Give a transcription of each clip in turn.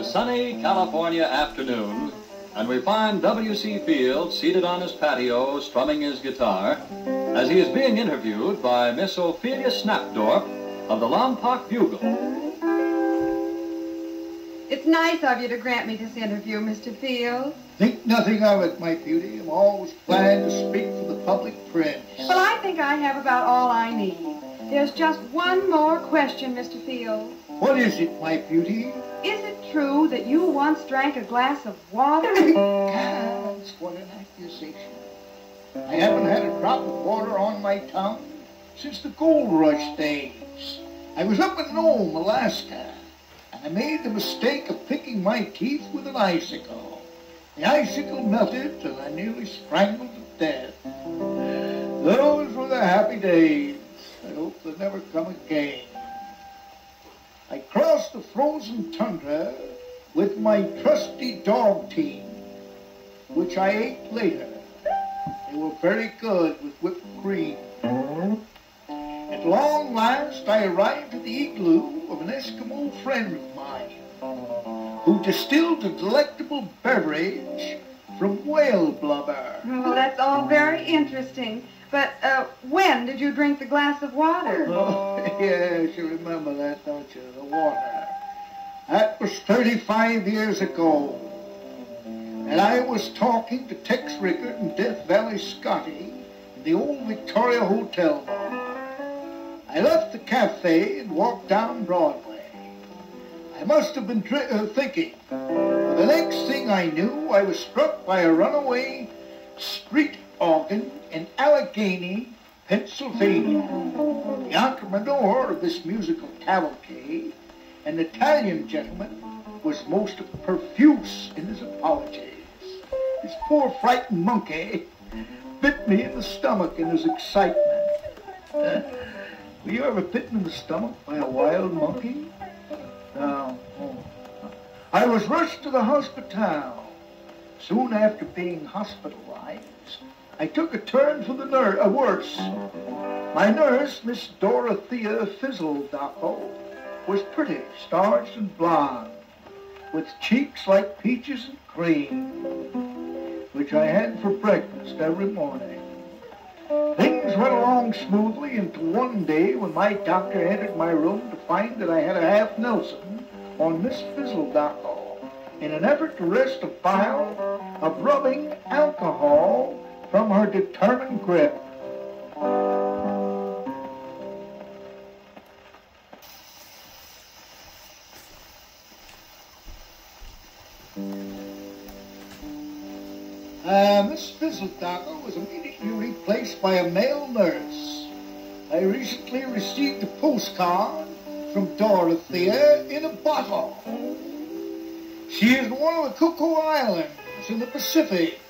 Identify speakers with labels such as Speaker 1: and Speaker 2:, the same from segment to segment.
Speaker 1: a sunny California afternoon, and we find W.C. Fields seated on his patio strumming his guitar as he is being interviewed by Miss Ophelia Snapdorp of the Lompoc Bugle.
Speaker 2: It's nice of you to grant me this interview, Mr. Fields.
Speaker 3: Think nothing of it, my beauty. I'm always glad to speak for the public prince.
Speaker 2: Well, I think I have about all I need. There's just one more question, Mr. Fields.
Speaker 3: What is it, my beauty?
Speaker 2: Is it true that you once drank a glass of water?
Speaker 3: That's what an accusation. I haven't had a drop of water on my tongue since the gold rush days. I was up in Nome, Alaska, and I made the mistake of picking my teeth with an icicle. The icicle melted and I nearly strangled to death. Those were the happy days. I hope they never come again. The frozen tundra with my trusty dog team, which I ate later. They were very good with whipped cream. At long last, I arrived at the igloo of an Eskimo friend of mine who distilled a delectable beverage from whale blubber.
Speaker 2: well, that's all very interesting. But uh, when did you drink the glass of water?
Speaker 3: Oh, yes, you remember that, don't you? The water. That was 35 years ago. And I was talking to Tex Rickard and Death Valley Scotty in the old Victoria Hotel bar. I left the cafe and walked down Broadway. I must have been uh, thinking. For the next thing I knew, I was struck by a runaway street organ in Allegheny, Pennsylvania. The entrepreneur of this musical cavalcade, an Italian gentleman, was most profuse in his apologies. This poor frightened monkey bit me in the stomach in his excitement. Uh, were you ever bitten in the stomach by a wild monkey? No. Oh. I was rushed to the hospital. Soon after being hospitalized, I took a turn for the nurse, uh, worse. My nurse, Miss Dorothea Fizzledocko, was pretty, starched and blonde, with cheeks like peaches and cream, which I had for breakfast every morning. Things went along smoothly until one day when my doctor entered my room to find that I had a half Nelson on Miss Fizzledocko in an effort to wrest a vial of rubbing alcohol from her determined grip. Uh, Miss Fizzledocko was immediately replaced by a male nurse. I recently received a postcard from Dorothea in a bottle. She is one of the Cocoa Islands in the Pacific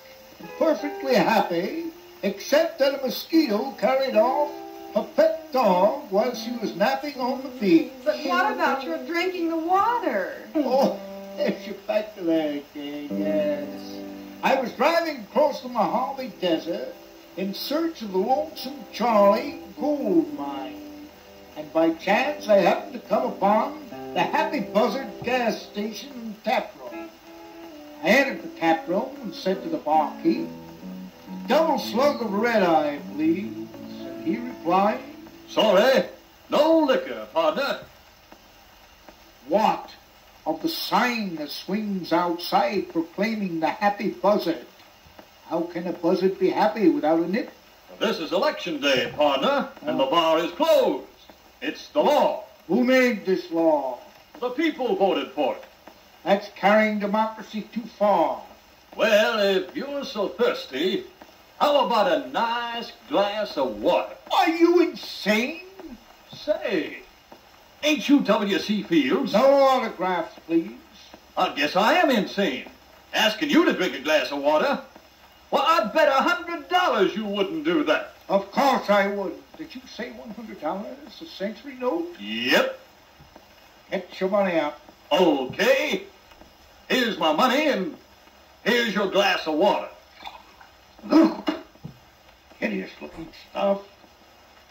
Speaker 3: perfectly happy, except that a mosquito carried off her pet dog while she was napping on the beach.
Speaker 2: But what about your drinking the water?
Speaker 3: Oh, yes, you're back to that again, yes. I was driving across the Mojave Desert in search of the Lonesome Charlie gold mine. And by chance I happened to come upon the Happy Buzzard gas station and tap room. I entered the tap room and said to the barkeep, double slug of red eye, please. And he replied,
Speaker 1: Sorry, no liquor, partner.
Speaker 3: What? Of the sign that swings outside proclaiming the happy buzzard. How can a buzzard be happy without a nip?
Speaker 1: This is election day, partner, and the bar is closed. It's the law.
Speaker 3: Who made this law?
Speaker 1: The people voted for it.
Speaker 3: That's carrying democracy too far.
Speaker 1: Well, if you're so thirsty, how about a nice glass of water?
Speaker 3: Are you insane?
Speaker 1: Say, ain't you W.C. Fields?
Speaker 3: No autographs, please.
Speaker 1: I guess I am insane. Asking you to drink a glass of water. Well, I'd bet a hundred dollars you wouldn't do that.
Speaker 3: Of course I would. Did you say $100? A century note?
Speaker 1: Yep.
Speaker 3: Get your money out.
Speaker 1: Okay. Here's my money and here's your glass of water.
Speaker 3: Hideous looking stuff.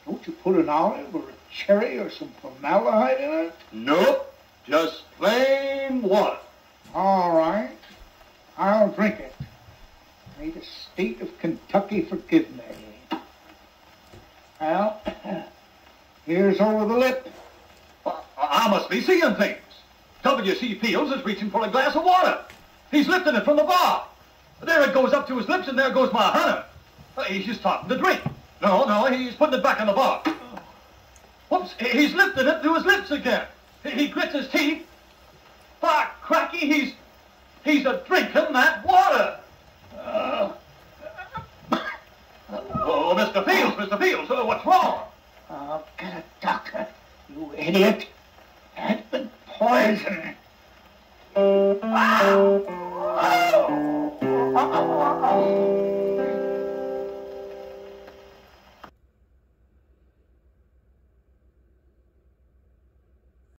Speaker 3: Don't you put an olive or a cherry or some formaldehyde in it?
Speaker 1: Nope. Just plain water.
Speaker 3: All right. I'll drink it. May the state of Kentucky forgive me. Well, here's over the lip.
Speaker 1: I, I must be seeing things. W.C. Fields is reaching for a glass of water. He's lifting it from the bar. There it goes up to his lips, and there goes my hunter. Uh, He's just starting to drink. No, no, he's putting it back in the bar. Whoops, he's lifting it to his lips again. He, grits his teeth. Cracky, he's, he's a drinking that water. Uh, oh, Mr. Fields, Mr. Fields, uh, what's wrong?
Speaker 3: Oh, get a doctor, you idiot. That's been poison.
Speaker 1: Ah!